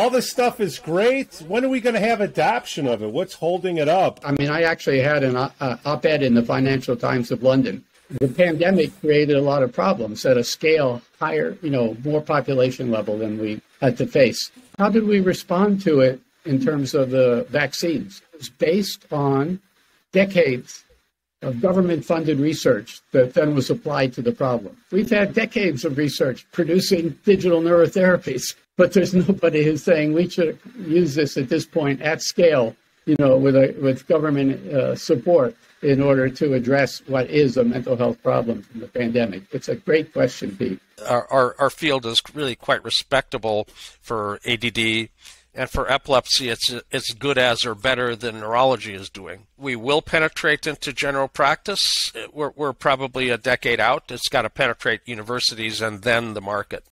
all this stuff is great. When are we going to have adoption of it? What's holding it up? I mean, I actually had an uh, op-ed in the Financial Times of London. The pandemic created a lot of problems at a scale higher, you know, more population level than we had to face. How did we respond to it in terms of the vaccines? It was based on decades of government funded research that then was applied to the problem. We've had decades of research producing digital neurotherapies, but there's nobody who's saying we should use this at this point at scale, you know, with, a, with government uh, support in order to address what is a mental health problem from the pandemic. It's a great question, Pete. Our, our, our field is really quite respectable for ADD and for epilepsy, it's as good as or better than neurology is doing. We will penetrate into general practice. We're, we're probably a decade out. It's got to penetrate universities and then the market.